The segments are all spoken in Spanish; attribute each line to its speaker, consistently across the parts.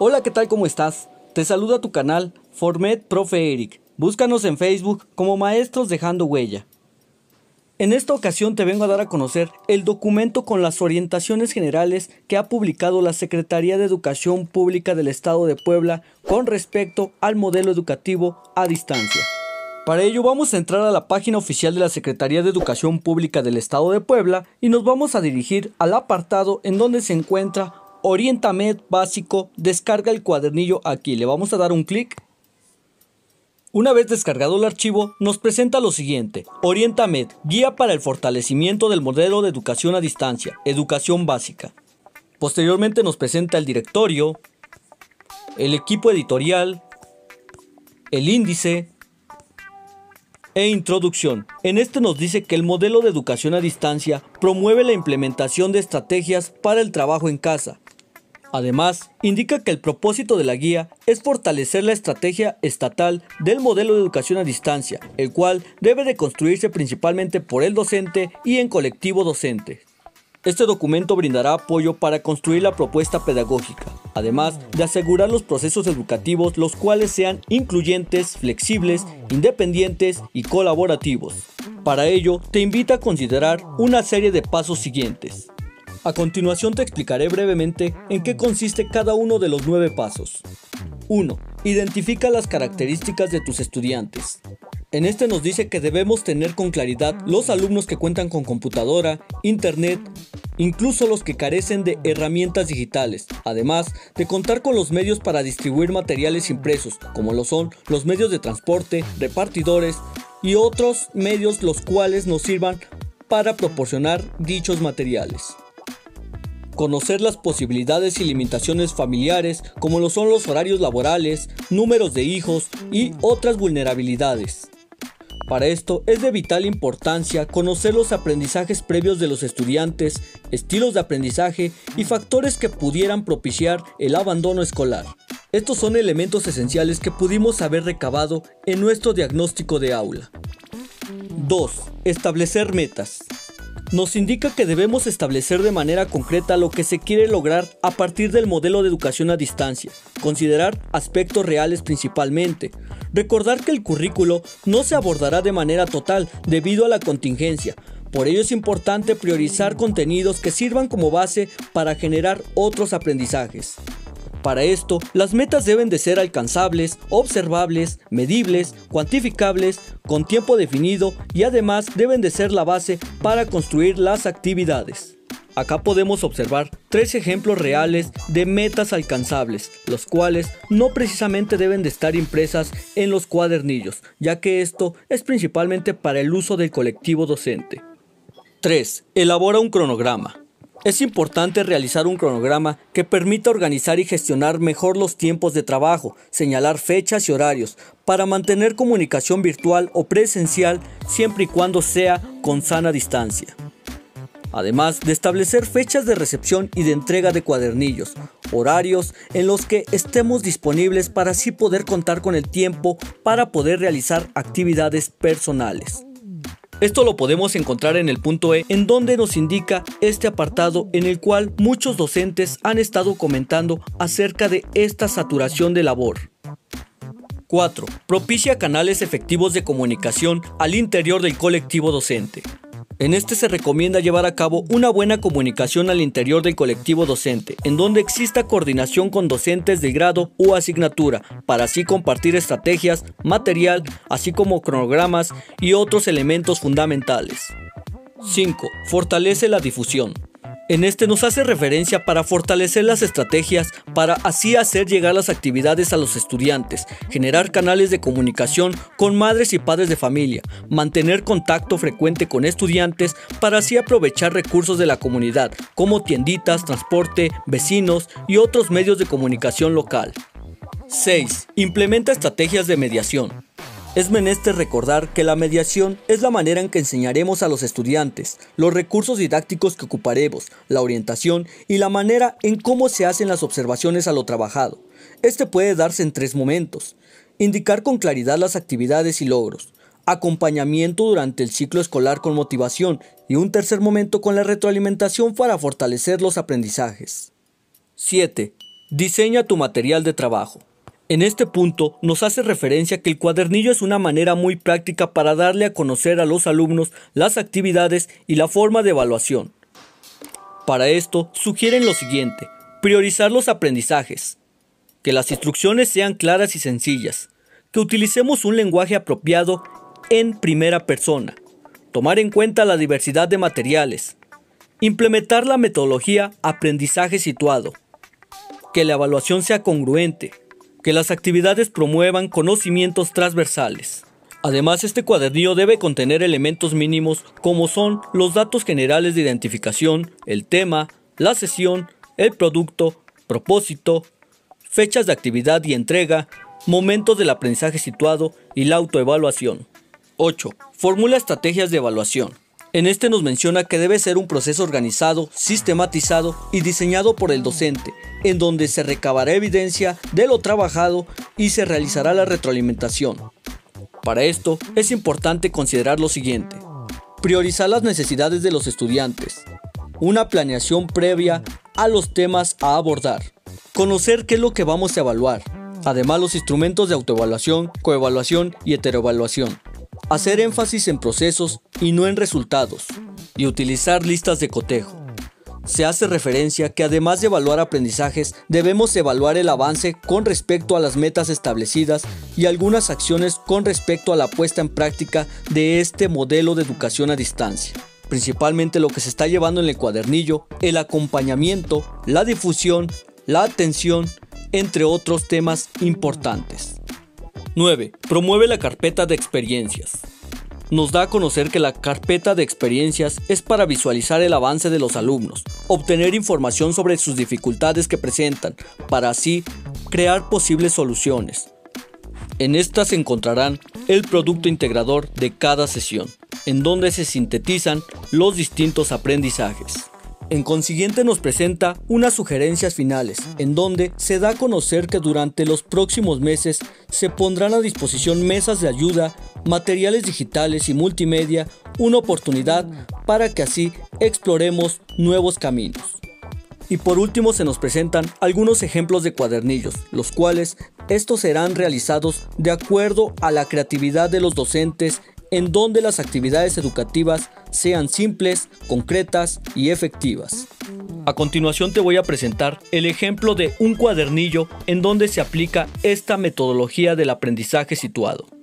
Speaker 1: Hola, ¿qué tal? ¿Cómo estás? Te saluda tu canal Formet Profe Eric. Búscanos en Facebook como Maestros Dejando Huella. En esta ocasión te vengo a dar a conocer el documento con las orientaciones generales que ha publicado la Secretaría de Educación Pública del Estado de Puebla con respecto al modelo educativo a distancia. Para ello vamos a entrar a la página oficial de la Secretaría de Educación Pública del Estado de Puebla y nos vamos a dirigir al apartado en donde se encuentra Orientamed básico, descarga el cuadernillo aquí. Le vamos a dar un clic. Una vez descargado el archivo, nos presenta lo siguiente. Orientamed, guía para el fortalecimiento del modelo de educación a distancia, educación básica. Posteriormente nos presenta el directorio, el equipo editorial, el índice e introducción. En este nos dice que el modelo de educación a distancia promueve la implementación de estrategias para el trabajo en casa, Además, indica que el propósito de la guía es fortalecer la estrategia estatal del modelo de educación a distancia, el cual debe de construirse principalmente por el docente y en colectivo docente. Este documento brindará apoyo para construir la propuesta pedagógica, además de asegurar los procesos educativos los cuales sean incluyentes, flexibles, independientes y colaborativos. Para ello, te invita a considerar una serie de pasos siguientes. A continuación te explicaré brevemente en qué consiste cada uno de los nueve pasos. 1. Identifica las características de tus estudiantes. En este nos dice que debemos tener con claridad los alumnos que cuentan con computadora, internet, incluso los que carecen de herramientas digitales, además de contar con los medios para distribuir materiales impresos, como lo son los medios de transporte, repartidores y otros medios los cuales nos sirvan para proporcionar dichos materiales conocer las posibilidades y limitaciones familiares como lo son los horarios laborales, números de hijos y otras vulnerabilidades. Para esto es de vital importancia conocer los aprendizajes previos de los estudiantes, estilos de aprendizaje y factores que pudieran propiciar el abandono escolar. Estos son elementos esenciales que pudimos haber recabado en nuestro diagnóstico de aula. 2. Establecer metas nos indica que debemos establecer de manera concreta lo que se quiere lograr a partir del modelo de educación a distancia, considerar aspectos reales principalmente, recordar que el currículo no se abordará de manera total debido a la contingencia, por ello es importante priorizar contenidos que sirvan como base para generar otros aprendizajes. Para esto, las metas deben de ser alcanzables, observables, medibles, cuantificables, con tiempo definido y además deben de ser la base para construir las actividades. Acá podemos observar tres ejemplos reales de metas alcanzables, los cuales no precisamente deben de estar impresas en los cuadernillos, ya que esto es principalmente para el uso del colectivo docente. 3. Elabora un cronograma. Es importante realizar un cronograma que permita organizar y gestionar mejor los tiempos de trabajo, señalar fechas y horarios, para mantener comunicación virtual o presencial siempre y cuando sea con sana distancia. Además de establecer fechas de recepción y de entrega de cuadernillos, horarios en los que estemos disponibles para así poder contar con el tiempo para poder realizar actividades personales. Esto lo podemos encontrar en el punto E, en donde nos indica este apartado en el cual muchos docentes han estado comentando acerca de esta saturación de labor. 4. Propicia canales efectivos de comunicación al interior del colectivo docente. En este se recomienda llevar a cabo una buena comunicación al interior del colectivo docente, en donde exista coordinación con docentes de grado o asignatura, para así compartir estrategias, material, así como cronogramas y otros elementos fundamentales. 5. Fortalece la difusión. En este nos hace referencia para fortalecer las estrategias para así hacer llegar las actividades a los estudiantes, generar canales de comunicación con madres y padres de familia, mantener contacto frecuente con estudiantes para así aprovechar recursos de la comunidad como tienditas, transporte, vecinos y otros medios de comunicación local. 6. Implementa estrategias de mediación. Es menester recordar que la mediación es la manera en que enseñaremos a los estudiantes, los recursos didácticos que ocuparemos, la orientación y la manera en cómo se hacen las observaciones a lo trabajado. Este puede darse en tres momentos. Indicar con claridad las actividades y logros, acompañamiento durante el ciclo escolar con motivación y un tercer momento con la retroalimentación para fortalecer los aprendizajes. 7. Diseña tu material de trabajo. En este punto nos hace referencia que el cuadernillo es una manera muy práctica para darle a conocer a los alumnos las actividades y la forma de evaluación. Para esto sugieren lo siguiente, priorizar los aprendizajes, que las instrucciones sean claras y sencillas, que utilicemos un lenguaje apropiado en primera persona, tomar en cuenta la diversidad de materiales, implementar la metodología aprendizaje situado, que la evaluación sea congruente, que las actividades promuevan conocimientos transversales. Además, este cuadernillo debe contener elementos mínimos como son los datos generales de identificación, el tema, la sesión, el producto, propósito, fechas de actividad y entrega, momentos del aprendizaje situado y la autoevaluación. 8. Formula estrategias de evaluación. En este nos menciona que debe ser un proceso organizado, sistematizado y diseñado por el docente, en donde se recabará evidencia de lo trabajado y se realizará la retroalimentación. Para esto es importante considerar lo siguiente. Priorizar las necesidades de los estudiantes. Una planeación previa a los temas a abordar. Conocer qué es lo que vamos a evaluar. Además los instrumentos de autoevaluación, coevaluación y heteroevaluación hacer énfasis en procesos y no en resultados, y utilizar listas de cotejo. Se hace referencia que además de evaluar aprendizajes, debemos evaluar el avance con respecto a las metas establecidas y algunas acciones con respecto a la puesta en práctica de este modelo de educación a distancia. Principalmente lo que se está llevando en el cuadernillo, el acompañamiento, la difusión, la atención, entre otros temas importantes. 9. Promueve la carpeta de experiencias. Nos da a conocer que la carpeta de experiencias es para visualizar el avance de los alumnos, obtener información sobre sus dificultades que presentan, para así crear posibles soluciones. En estas encontrarán el producto integrador de cada sesión, en donde se sintetizan los distintos aprendizajes. En consiguiente nos presenta unas sugerencias finales, en donde se da a conocer que durante los próximos meses se pondrán a disposición mesas de ayuda, materiales digitales y multimedia, una oportunidad para que así exploremos nuevos caminos. Y por último se nos presentan algunos ejemplos de cuadernillos, los cuales estos serán realizados de acuerdo a la creatividad de los docentes en donde las actividades educativas sean simples, concretas y efectivas. A continuación te voy a presentar el ejemplo de un cuadernillo en donde se aplica esta metodología del aprendizaje situado.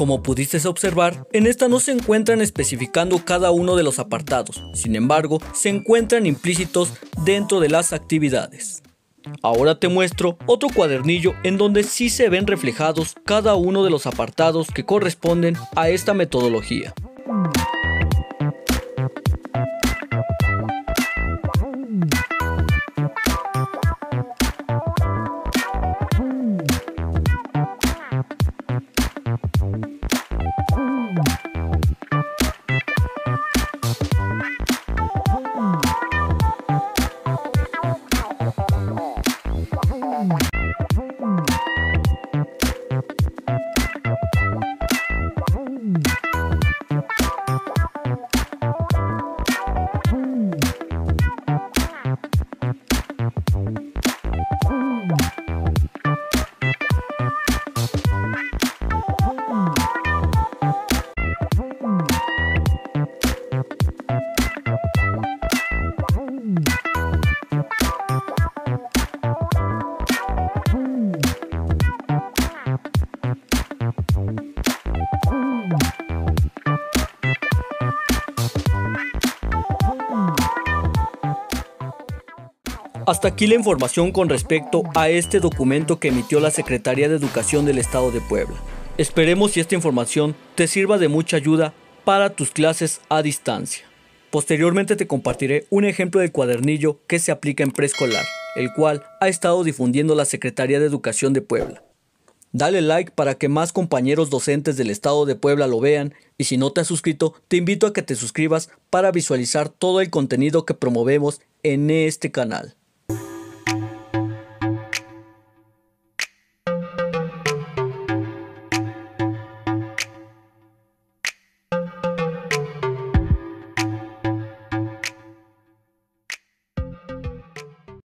Speaker 1: Como pudiste observar, en esta no se encuentran especificando cada uno de los apartados, sin embargo, se encuentran implícitos dentro de las actividades. Ahora te muestro otro cuadernillo en donde sí se ven reflejados cada uno de los apartados que corresponden a esta metodología. Hasta aquí la información con respecto a este documento que emitió la Secretaría de Educación del Estado de Puebla. Esperemos si esta información te sirva de mucha ayuda para tus clases a distancia. Posteriormente te compartiré un ejemplo de cuadernillo que se aplica en preescolar el cual ha estado difundiendo la Secretaría de Educación de Puebla. Dale like para que más compañeros docentes del estado de Puebla lo vean y si no te has suscrito, te invito a que te suscribas para visualizar todo el contenido que promovemos en este canal.